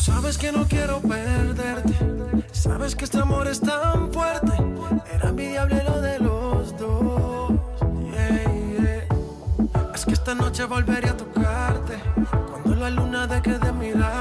sabes que no quiero perderte. Sabes que este amor es tan fuerte. Era envidiable lo de los dos. Yeah, yeah. Es que esta noche volveré a tocarte. Cuando la luna deje de mirar.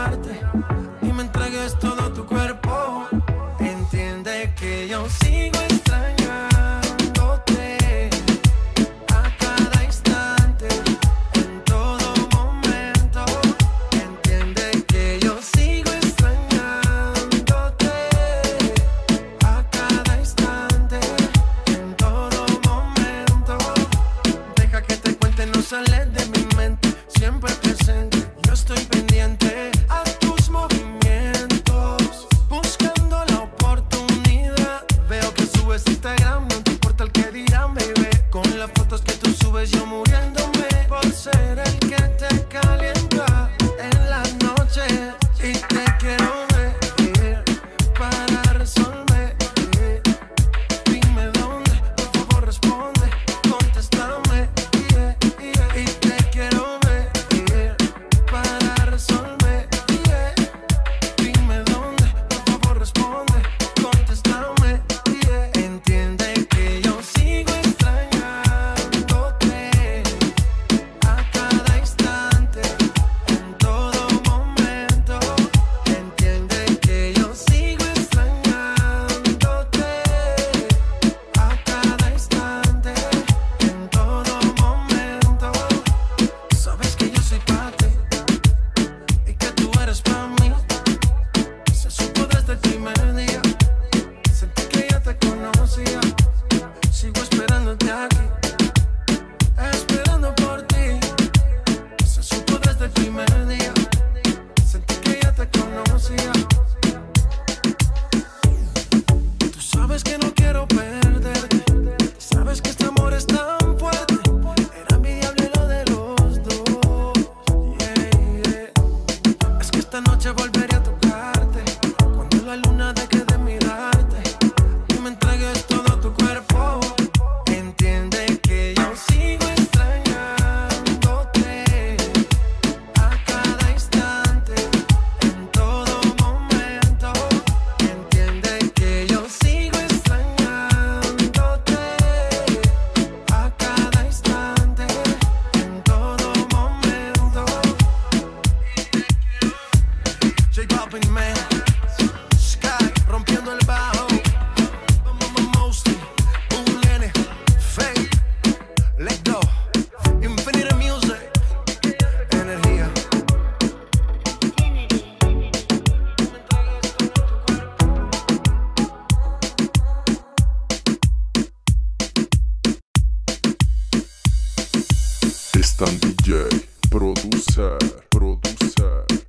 esta noche volveré Stan DJ, producer, producer.